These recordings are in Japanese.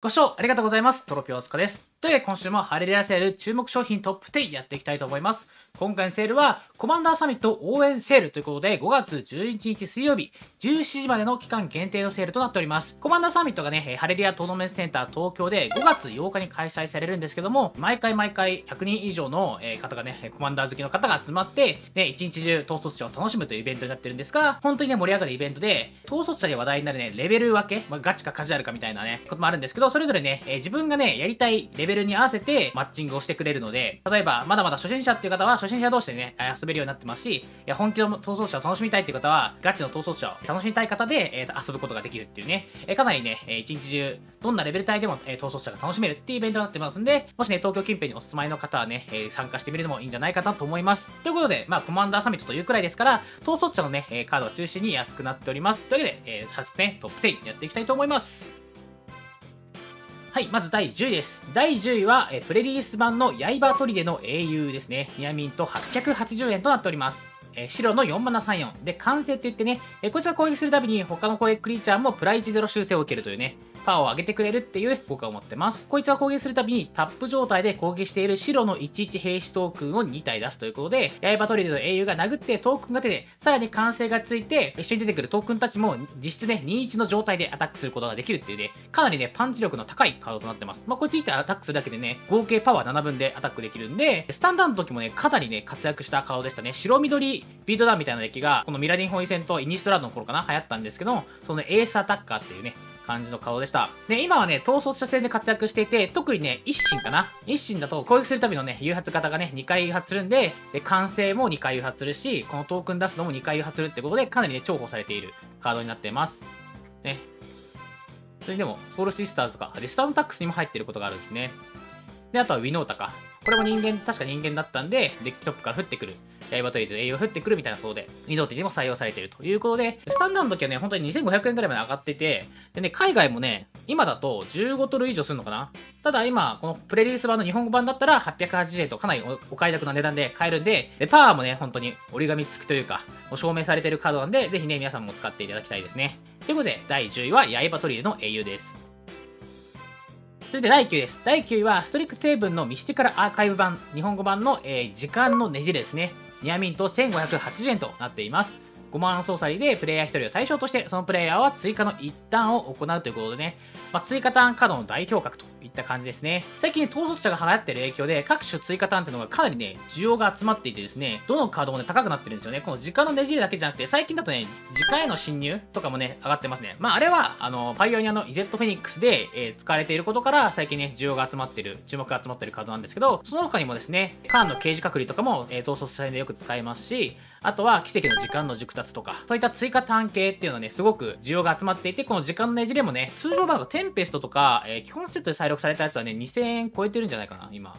ご視聴ありがとうございます。トロピオスカです。というわけで今週もハレリアセール注目商品トップ10やっていきたいと思います。今回のセールはコマンダーサミット応援セールということで5月11日水曜日17時までの期間限定のセールとなっております。コマンダーサミットがね、ハレリアトーナメントセンター東京で5月8日に開催されるんですけども、毎回毎回100人以上の方がね、コマンダー好きの方が集まって、ね、一日中統率者を楽しむというイベントになってるんですが、本当にね、盛り上がるイベントで、統率者で話題になるね、レベル分け、まあ、ガチかカジュアルかみたいなね、こともあるんですけど、それぞれね、え自分がね、やりたいレベルに合わせてマッチングをしてくれるので、例えば、まだまだ初心者っていう方は、初心者同士でね、遊べるようになってますし、いや本気の逃走者を楽しみたいっていう方は、ガチの逃走者を楽しみたい方で、えー、遊ぶことができるっていうね、えー、かなりね、えー、一日中、どんなレベル帯でも、えー、逃走者が楽しめるっていうイベントになってますんで、もしね、東京近辺にお住まいの方はね、えー、参加してみるのもいいんじゃないかなと思います。ということで、まあ、コマンダーサミットというくらいですから、逃走者のね、カードを中心に安くなっております。というわけで、えー、早速ね、トップ10やっていきたいと思います。はい、まず第10位です。第10位は、えプレリリース版の刃砦の英雄ですね。ニアミント880円となっております。え白の4マナ34。で、完成って言ってね、えこちら攻撃するたびに他の攻撃クリーチャーもプライチゼロ修正を受けるというね、パワーを上げてくれるっていう効果を持ってます。こいつは攻撃するたびにタップ状態で攻撃している白の11兵士トークンを2体出すということで、刃トリルの英雄が殴ってトークンが出て、さらに喊声がついて、一緒に出てくるトークンたちも実質ね、21の状態でアタックすることができるっていうね、かなりね、パンチ力の高いカードとなってます。まあ、こいついてアタックするだけでね、合計パワー7分でアタックできるんで、スタンダードの時もね、かなりね、活躍したカードでしたね。白緑ビートダウンみたいなデッキが、このミラディン包囲戦とイニストラードの頃かな、流行ったんですけど、そのエースアタッカーっていうね、感じの顔でした。で、今はね、統率者戦で活躍していて、特にね、一心かな一心だと攻撃するたびのね、誘発型がね、2回誘発するんで、で、完成も2回誘発するし、このトークン出すのも2回誘発するってことで、かなりね、重宝されているカードになってます。ね。それでも、ソウルシスターズとか、で、スタームタックスにも入ってることがあるんですね。で、あとはウィノータか。これも人間、確か人間だったんで、デッキトップから降ってくる。刃とりで栄養降ってくるみたいなことで、移動的にも採用されているということで、スタンダードの時はね、本当に2500円くらいまで上がってて、でね、海外もね、今だと15ドル以上するのかな？ただ今、このプレリリース版の日本語版だったら880円とかなりお買い得な値段で買えるんで、で、パワーもね、本当に折り紙付くというか、もう証明されてるカードなんで、ぜひね、皆さんも使っていただきたいですね。ということで、第10位は刃トリルの英雄です。そして第9位です。第9位は、ストリック成分のミスティカルアーカイブ版、日本語版の、えー、時間のねじれですね。ニアミント1580円となっています。5万操作でプレイヤー1人を対象として、そのプレイヤーは追加の一旦を行うということでね、まあ、追加ターンカードの代表格といった感じですね。最近、統率者が流行ってる影響で、各種追加ターンっていうのがかなりね、需要が集まっていてですね、どのカードもね、高くなってるんですよね。この時間のねじりだけじゃなくて、最近だとね、時間への侵入とかもね、上がってますね。まあ、あれは、あの、パイオニアのイゼットフェニックスで、えー、使われていることから、最近ね、需要が集まってる、注目が集まってるカードなんですけど、その他にもですね、カーンの刑事隔離とかも、えー、統率戦でよく使えますし、あとは奇跡の時間の熟達とか、そういった追加ターン系っていうのはね、すごく需要が集まっていて、この時間のねじれもね、通常版のテンペストとか、えー、基本セットで再録されたやつはね、2000円超えてるんじゃないかな、今。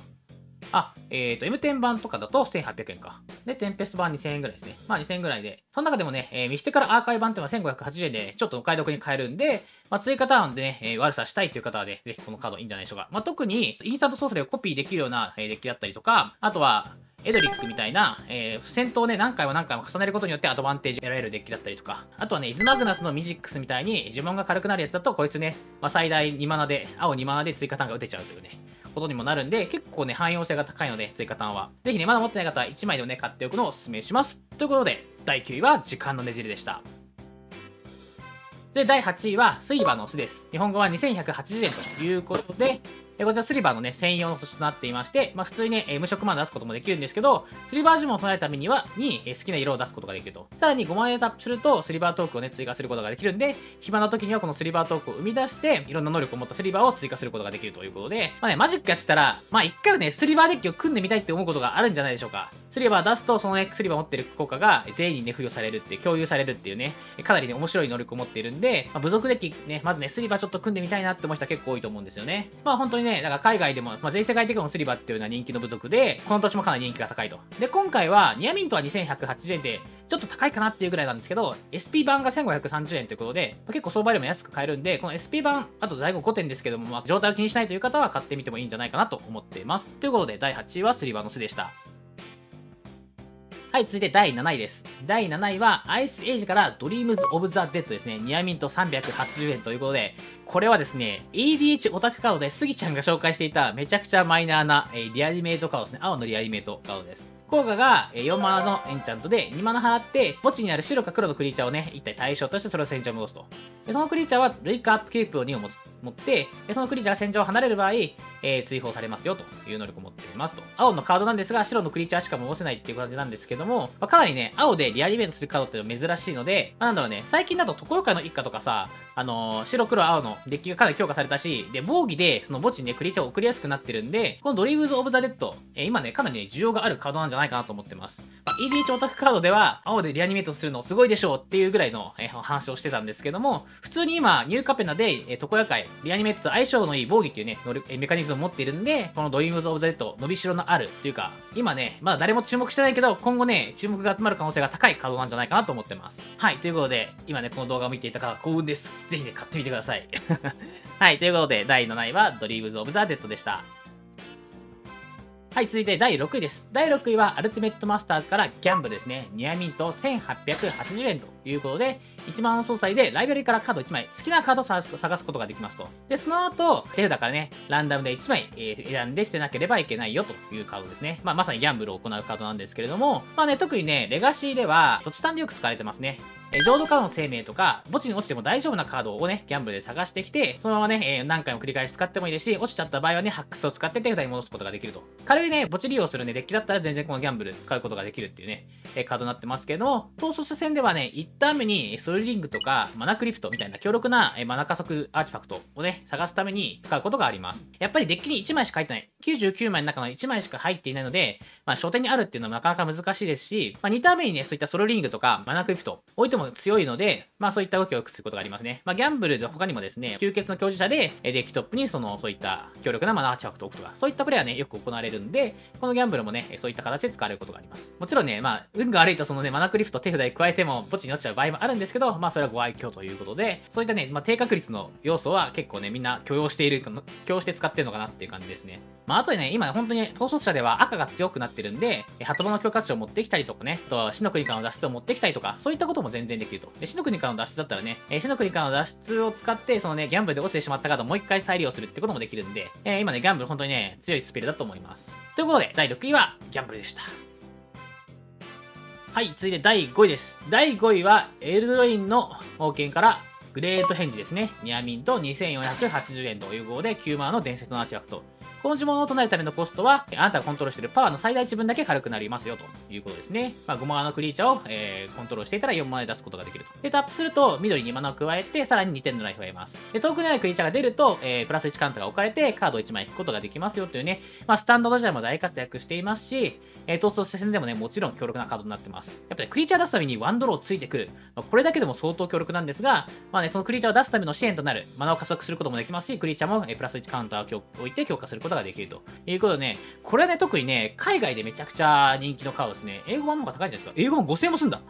あ、えっ、ー、と、M10 版とかだと1800円か。で、テンペスト版2000円ぐらいですね。まあ2000円ぐらいで。その中でもね、えー、見してからアーカイブ版っていうのは1580円で、ちょっとお買い得に買えるんで、まあ追加ターンでね、えー、悪さしたいという方はね、ぜひこのカードいいんじゃないでしょうか。まあ特に、インスタントソースでコピーできるような、えデッキだったりとか、あとは、エドリックみたいな、えー、戦闘をね、何回も何回も重ねることによってアドバンテージ得られるデッキだったりとか、あとはね、イズマグナスのミジックスみたいに呪文が軽くなるやつだと、こいつね、まあ、最大2マナで、青2マナで追加ターンが打てちゃうというね、ことにもなるんで、結構ね、汎用性が高いので、追加ターンは。ぜひね、まだ持ってない方は1枚でもね、買っておくのをお勧めします。ということで、第9位は時間のねじりでした。で、第8位は、スイバの巣です。日本語は2180円ということで、えこちらスリバーのね、専用の星となっていまして、まあ、普通にね、え無色マン出すこともできるんですけど、スリバー呪文を唱えるためには、に、え好きな色を出すことができると。さらに5万円タップすると、スリバートークをね、追加することができるんで、暇な時にはこのスリバートークを生み出して、いろんな能力を持ったスリバーを追加することができるということで、まあね、マジックやってたら、まあ一回はね、スリバーデッキを組んでみたいって思うことがあるんじゃないでしょうか。スリバー出すと、そのね、スリバー持ってる効果が全員にね、付与されるって、共有されるっていうね、かなりね、面白い能力を持っているんで、まあ、部族デッキね、まずね、スリバーちょっと組んでみたいなって思う人は結構多いと思うんですよね。まあ本当にね、ねだから海外でもまあ、全世界的にもスリバっていうのは人気の部族で、この年もかなり人気が高いと。で、今回は、ニアミントは2180円で、ちょっと高いかなっていうぐらいなんですけど、SP 版が1530円ということで、まあ、結構相場よりも安く買えるんで、この SP 版、あと第5点ですけども、まあ、状態を気にしないという方は買ってみてもいいんじゃないかなと思っています。ということで、第8位はスリヴァーの巣でした。はい、続いて第7位です。第7位は、アイスエイジからドリームズ・オブ・ザ・デッドですね。ニアミント380円ということで、これはですね、EDH オタクカードでスギちゃんが紹介していためちゃくちゃマイナーな、えーリアニメイトカードですね。青のリアニメイトカードです。効果が4マナのエンチャントで2マナ払って墓地にある白か黒のクリーチャーをね1体対象としてそれを戦場に戻すとでそのクリーチャーは累加アップキープを2を持つ持ってでそのクリーチャーが戦場を離れる場合、えー追放されますよという能力を持っていますと。青のカードなんですが白のクリーチャーしか戻せないっていう感じなんですけども、まあ、かなりね青でリアニメートするカードっていうのは珍しいので、まあなんだろうね最近だとところかの一家とかさあのー白黒青のデッキがかなり強化されたしで謀議でその墓地にねクリーチャーを送りやすくなってるんでこのドリームズ・オブ・ザ・デッド、えー今ねかなりね需要があるカードなんじゃないかなと思ってます。まあ、EDH オタクカードでは青でリアニメートするのすごいでしょうっていうぐらいの、えー話をしてたんですけども普通に今ニューカペナで、えー、常夜会リアニメートと相性のいい謀議っていうねメカニズムを持っているんでこのドリームズ・オブ・ザ・デッド伸びしろのあるっていうか今ねまだ誰も注目してないけど今後ね注目が集まる可能性が高いカードなんじゃないかなと思ってますはいということで今ねこの動画を見ていた方は幸運ですぜひね買ってみてください はいということで第7位はドリームズ・オブ・ザ・デッドでしたはい、続いて第6位です。第6位はアルティメットマスターズからギャンブルですね。ニアミント1880円ということで、1マナソーサリーでライブラリからカード1枚、好きなカードを探すことができますと。で、その後、手札からね、ランダムで1枚、えー選んで捨てなければいけないよというカードですね。まあ、まさにギャンブルを行うカードなんですけれども、まあね、特にね、レガシーでは、土地単でよく使われてますね。え浄土からの生命とか、墓地に落ちても大丈夫なカードをね、ギャンブルで探してきて、そのままね、えー何回も繰り返し使ってもいいですし、落ちちゃった場合はね、ハックスを使って手札に戻すことができると。軽いね、墓地利用するね、デッキだったら全然このギャンブル使うことができるっていうね、えーカードになってますけども、逃走者戦ではね、1ターン目にソルリングとか、マナクリプトみたいな強力な、マナ加速アーティファクトをね、探すために使うことがあります。やっぱりデッキに1枚しか入ってない。99枚の中の1枚しか入っていないので、まあ、初手にあるっていうのはなかなか難しいですし、まあ、2ターン目にね、そういったソロリングとかマナクリプト置いても強いので、まあそういった動きを良くすることがありますね。まあギャンブルで他にもですね、吸血の教授者でデッキトップにそのそういった強力なマナーチャークトを置くとか、そういったプレイはね、よく行われるんで、このギャンブルもね、そういった形で使われることがあります。もちろんね、まあ運が悪いとそのね、マナクリプト手札に加えても墓地に落ちちゃう場合もあるんですけどけど、まあそれはご愛嬌ということで、そういったね、まあ低確率の要素は結構ね、みんな許容している、許容して使ってるのかなっていう感じですね。まああとね、今本当に統率者では赤が強くなってるんで、えー鳩場の強化値を持ってきたりとかね、あとは死の国からの脱出を持ってきたりとか、そういったことも全然できると。で死の国からの脱出だったらね、え死の国からの脱出を使って、そのね、ギャンブルで落ちてしまったカードをもう一回再利用するってこともできるんで、えー今ね、ギャンブル本当にね、強いスペルだと思います。ということで、第6位はギャンブルでした。はい、続いで第5位です。第5位は、エルドインの王権から、グレートヘンジですね。ニアミント2480円ということで9マナの伝説のアーティファクト。この呪文を唱えるためのコストは、あなたがコントロールしているパワーの最大値分だけ軽くなりますよということですね。まあ、5マナのクリーチャーを、えーコントロールしていたら4マナで出すことができると。で、タップすると緑2マナを加えて、さらに2点のライフを得ます。で、トークンでないクリーチャーが出ると、えープラス1カウントが置かれて、カードを1枚引くことができますよというね、まあ、スタンダード時代も大活躍していますし、えー、統率者戦でもね、もちろん強力なカードになってます。やっぱり、クリーチャー出すためにワンドローついてくる。まあこれだけでも相当強力なんですが、まあね、そのクリーチャーを出すための支援となる、マナを加速することもできますし、クリーチャーも、えープラス1カウンターを置いて強化することができるということでね、これはね、特にね、海外でめちゃくちゃ人気のカードですね。英語版の方が高いじゃないですか。英語版5000円もすんだ。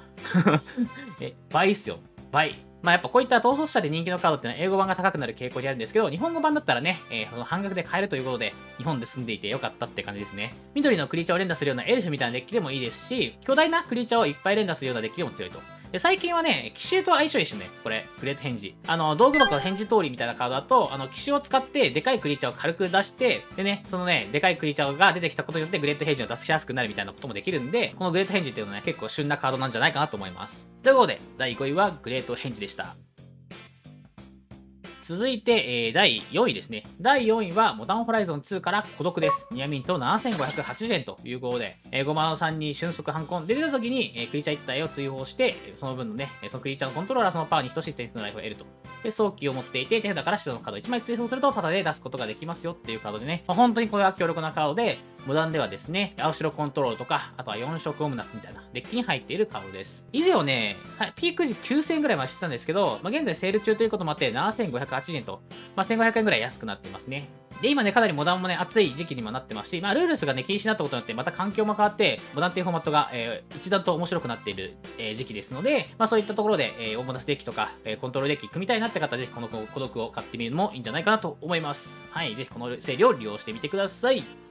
え、倍っすよ。倍。まあやっぱこういった統率者で人気のカードっていうのは英語版が高くなる傾向にあるんですけど、日本語版だったらね、えーその半額で買えるということで、日本で住んでいてよかったって感じですね。緑のクリーチャーを連打するようなエルフみたいなデッキでもいいですし、巨大なクリーチャーをいっぱい連打するようなデッキでも強いと。で最近はね、奇襲と相性いいしね。これ、グレート返事。あの、道具箱の返事通りみたいなカードだと、あの、奇襲を使って、でかいクリーチャーを軽く出して、でね、そのね、でかいクリーチャーが出てきたことによって、グレート返事を出しやすくなるみたいなこともできるんで、このグレート返事っていうのはね、結構旬なカードなんじゃないかなと思います。ということで、第5位はグレート返事でした。続いて、えー第4位ですね。第4位は、モダンホライゾン2から孤独です。ニアミント7580円という号で、えー、5万の3に瞬速反コンで出た時に、えークリーチャー1体を追放して、その分のね、そのクリーチャーのコントローラーそのパワーに等しい点数のライフを得ると。で、早期を持っていて、手札から白のカード1枚追放すると、タダで出すことができますよっていうカードでね、まあ本当にこれは強力なカードで、モダンではですね、青白コントロールとか、あとは4色オムナスみたいなデッキに入っているカードです。以前はね、ピーク時9000円ぐらいまでしてたんですけど、まあ、現在セール中ということもあって、7580円と、まあ、1500円ぐらい安くなってますね。で、今ね、かなりモダンもね、暑い時期にもなってますし、まあ、ルールスがね、禁止になったことによって、また環境も変わって、モダンっていうフォーマットが、えー一段と面白くなっている、えー時期ですので、まあ、そういったところで、えー、オーモダスデッキとか、えーコントロールデッキ組みたいなって方は、ぜひこの孤独を買ってみるのもいいんじゃないかなと思います。はい、ぜひこの整理を利用してみてください。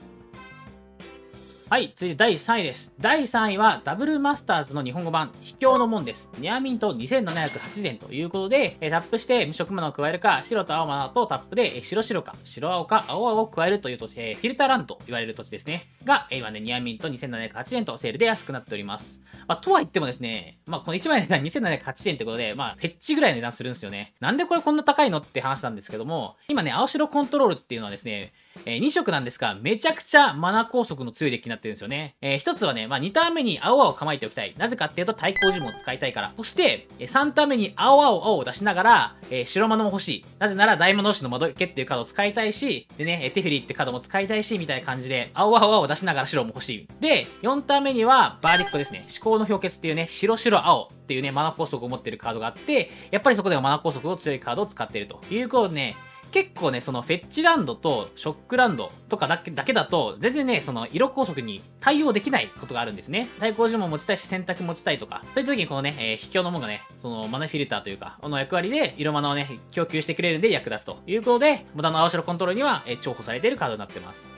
はい、次第3位です。第3位はダブルマスターズの日本語版、秘境の門です。ニアミント2780円ということで、タップして無色マナを加えるか、白と青マナとタップで白白か、白青か青青を加えるという土地、フィルターランドと言われる土地ですね。が、今ね、ニアミント2780円とセールで安くなっております。まあ、とは言ってもですね、まあ、この1枚の値段2780円ってことで、まあ、フェッチぐらいの値段するんですよね。なんでこれこんな高いのって話なんですけども、今ね、青白コントロールっていうのはですね、えー、2色なんですが、めちゃくちゃマナー拘束の強いデッキになってるんですよね。えー、1つはね、まあ、2ターン目に青々構えておきたい。なぜかっていうと対抗呪文を使いたいから。そして、えー、3ターン目に青々青を出しながら、えー、白マナも欲しい。なぜなら大魔同士の窓けっていうカードを使いたいし、でね、テフリーってカードも使いたいし、みたいな感じで、青々青を出しながら白も欲しい。で、4ターン目にはバーディクトですね。思考の氷結っていうね、白白青っていうね、マナ拘束を持ってるカードがあって、やっぱりそこではマナ拘束を強いカードを使っているということでね、結構ね、そのフェッチランドとショックランドとかだけだけだと、全然ね、その色拘束に対応できないことがあるんですね。対抗呪文持ちたいし、選択持ちたいとか、そういう時にこのね、えー、秘境のものがね、そのマナフィルターというか、この役割で色マナをね、供給してくれるんで役立つということで、無駄の青白コントロールには、えー、重宝されているカードになってます。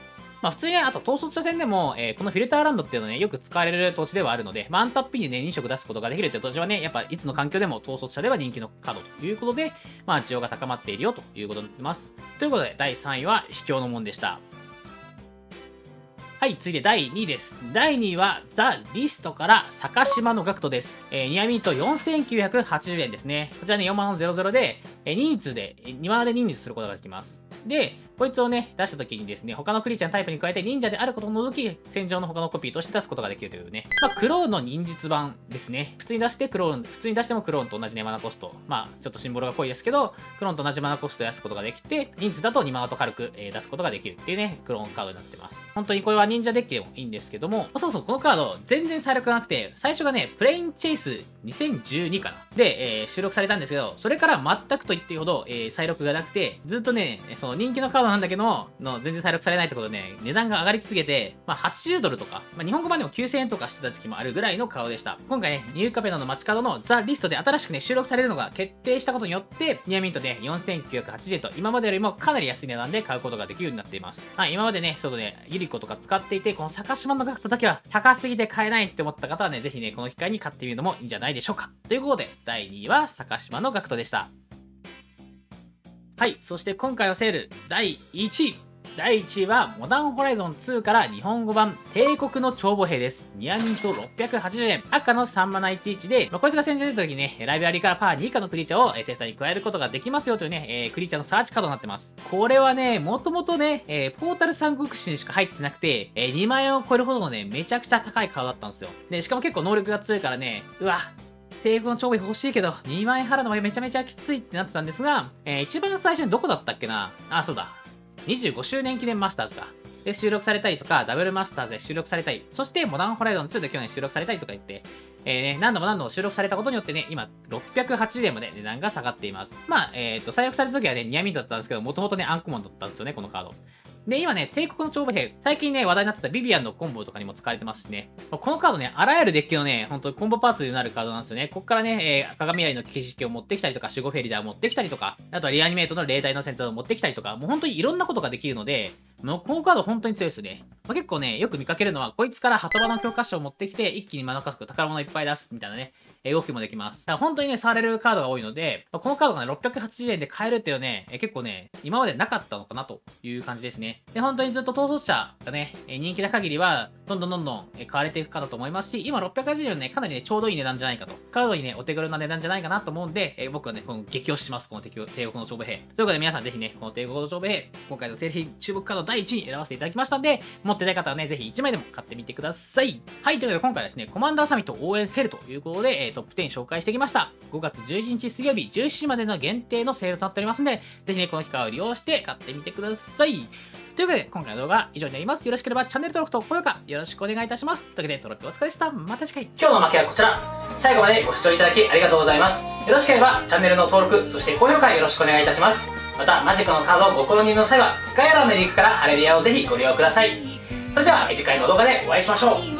まあ普通にね、あと統率者戦でも、えー、このフィルターランドっていうのね、よく使われる土地ではあるので、まあアンタップにね、2色出すことができるっていう土地はね、やっぱいつの環境でも統率者では人気のカードということで、まあ需要が高まっているよということになってます。ということで、第3位は秘境の門でした。はい、次いで第2位です。第2位は、ザ・リストから坂島のガクトです。えー、ニアミント4980円ですね。こちらね、4万00で、えー、人数で、2万で人数することができます。で、こいつをね、出した時にですね、他のクリーチャータイプに加えて忍者であることを除き、戦場の他のコピーとして出すことができるというね、まあ、クローンの忍術版ですね。普通に出してクローン、普通に出してもクローンと同じね、マナコスト。まあ、ちょっとシンボルが濃いですけど、クローンと同じマナコストを出すことができて、人数だと2マナと軽く、えー、出すことができるっていうね、クローンカードになってます。本当にこれは忍者デッキでもいいんですけども、そうそう、このカード、全然再録がなくて、最初がね、プレインチェイス2012かなで、えー、収録されたんですけど、それから全くと言っていいほど、えー、再録がなくて、ずっとね、その人気のカードなんだけど、の全然再録されないってことでね、値段が上がり続けて、まあ、80ドルとか、まあ、日本語版でも9000円とかしてた時期もあるぐらいの顔でした。今回ね、ニューカペナの街角のザ・リストで新しくね、収録されるのが決定したことによって、ニアミントで4980円と、今までよりもかなり安い値段で買うことができるようになっています。はい、今までね、外でユリコとか使っっていて、この坂島の額とだけは高すぎて買えないって思った方はね、ぜひね、この機会に買ってみるのもいいんじゃないでしょうか。ということで、第2位は坂島の gackt でした。はい、そして今回のセール第1位。第1位は、モダンホライゾン2から日本語版、帝国の長母兵です。ニアミント680円。赤の3マナ11で、まあ、こいつが戦場に出た時にね、ライブラリからパー2以下のクリーチャーを、え手札に加えることができますよというね、えー、クリーチャーのサーチカードになってます。これはね、もともとね、えー、ポータル三国志にしか入ってなくて、えー、2万円を超えるほどのね、めちゃくちゃ高いカードだったんですよ。で、しかも結構能力が強いからね、うわ、帝国の長兵欲しいけど、2万円払うのがめちゃめちゃきついってなってたんですが、えー、一番最初にどこだったっけな？あ、そうだ。25周年記念マスターズか。で収録されたりとか、ダブルマスターズで収録されたり、そしてモダンホライゾン2で去年収録されたりとか言って、えーね、何度も何度も収録されたことによってね、今、680円まで値段が下がっています。まあ、えっ、ー、と、採録された時はね、ニアミントだったんですけど、もともとね、アンコモンだったんですよね、このカード。で、今ね、帝国の長母兵、最近ね、話題になってたビビアンのコンボとかにも使われてますしね、このカードね、あらゆるデッキのね、本当コンボパーツになるカードなんですよね。こっからね、えー、鏡愛の危機式を持ってきたりとか、守護フェリダーを持ってきたりとか、あとはリアニメートの霊体の戦争を持ってきたりとか、もう本当にいろんなことができるので、もうこのカード本当に強いですね。まあ、結構ね、よく見かけるのは、こいつから鳩場の教科書を持ってきて、一気にマナカスク宝物いっぱい出すみたいなね、動きもできます。だから本当にね、触れるカードが多いので、このカードがね、680円で買えるっていうのはね、結構ね、今までなかったのかなという感じですね。で、本当にずっと逃走者がね、人気な限りは、どんどんどんどん買われていくかだと思いますし、今680円ね、かなりね、ちょうどいい値段じゃないかと。カードにね、お手軽な値段じゃないかなと思うんで、え僕はね、この激推しします、この帝国の勝負兵。ということで皆さんぜひね、この帝国の勝負兵、今回の製品注目カード第1位に選ばせていただきましたんで、持ってない方はね、ぜひ1枚でも買ってみてください。はい、ということで今回はですね、コマンダーサミット応援セールということで、えトップ10紹介してきました。5月11日水曜日17時までの限定のセールとなっておりますので、ぜひね、この機会を利用して買ってみてください。というわけで、今回の動画は以上になります。よろしければチャンネル登録と高評価よろしくお願いいたします。というわけで、登録お疲れでした。また次回。今日の負けはこちら。最後までご視聴いただきありがとうございます。よろしければチャンネルの登録、そして高評価よろしくお願いいたします。また、マジックのカードをご購入の際は、概要欄のリンクからアレリアをぜひご利用ください。それでは、次回の動画でお会いしましょう。